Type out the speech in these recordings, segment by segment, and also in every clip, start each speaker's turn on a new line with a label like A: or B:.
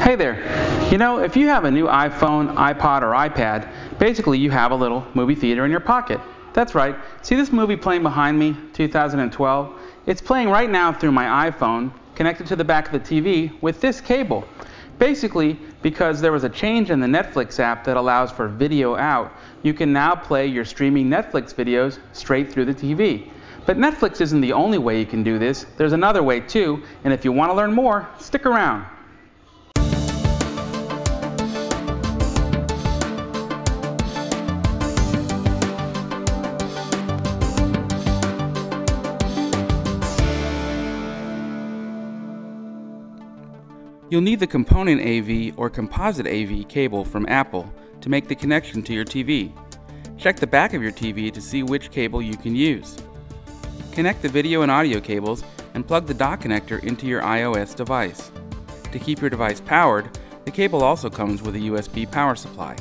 A: Hey there. You know, if you have a new iPhone, iPod, or iPad, basically you have a little movie theater in your pocket. That's right. See this movie playing behind me, 2012? It's playing right now through my iPhone, connected to the back of the TV with this cable. Basically, because there was a change in the Netflix app that allows for video out, you can now play your streaming Netflix videos straight through the TV. But Netflix isn't the only way you can do this. There's another way too, and if you want to learn more, stick around. You'll need the component AV or composite AV cable from Apple to make the connection to your TV. Check the back of your TV to see which cable you can use. Connect the video and audio cables and plug the dock connector into your iOS device. To keep your device powered, the cable also comes with a USB power supply.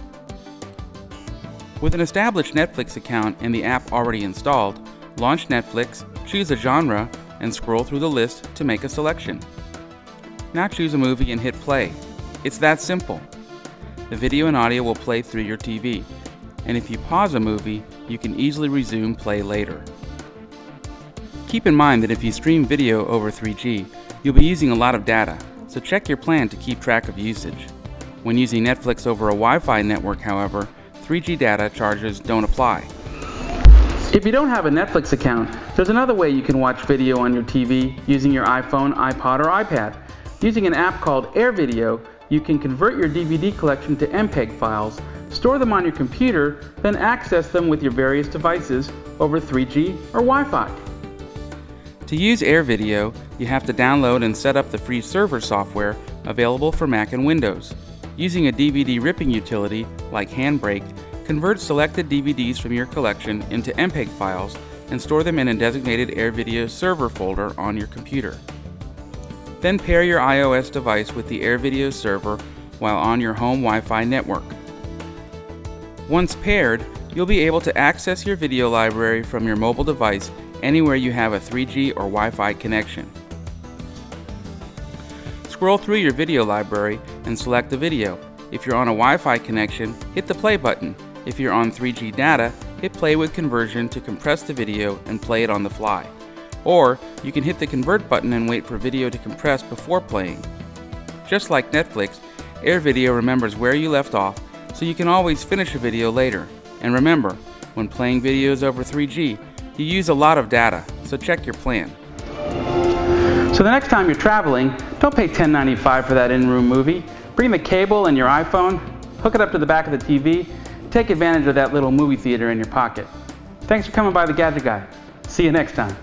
A: With an established Netflix account and the app already installed, launch Netflix, choose a genre, and scroll through the list to make a selection. Now choose a movie and hit play. It's that simple. The video and audio will play through your TV, and if you pause a movie, you can easily resume play later. Keep in mind that if you stream video over 3G, you'll be using a lot of data, so check your plan to keep track of usage. When using Netflix over a Wi-Fi network, however, 3G data charges don't apply. If you don't have a Netflix account, there's another way you can watch video on your TV using your iPhone, iPod, or iPad. Using an app called AirVideo, you can convert your DVD collection to MPEG files, store them on your computer, then access them with your various devices over 3G or Wi-Fi. To use AirVideo, you have to download and set up the free server software available for Mac and Windows. Using a DVD ripping utility like Handbrake, convert selected DVDs from your collection into MPEG files and store them in a designated AirVideo server folder on your computer. Then pair your iOS device with the AirVideo server while on your home Wi-Fi network. Once paired, you'll be able to access your video library from your mobile device anywhere you have a 3G or Wi-Fi connection. Scroll through your video library and select a video. If you're on a Wi-Fi connection, hit the play button. If you're on 3G data, hit play with conversion to compress the video and play it on the fly. Or you can hit the convert button and wait for video to compress before playing. Just like Netflix, Air Video remembers where you left off, so you can always finish a video later. And remember, when playing videos over 3G, you use a lot of data, so check your plan. So the next time you're traveling, don't pay $10.95 for that in-room movie. Bring the cable and your iPhone, hook it up to the back of the TV, take advantage of that little movie theater in your pocket. Thanks for coming by the Gadget Guy. See you next time.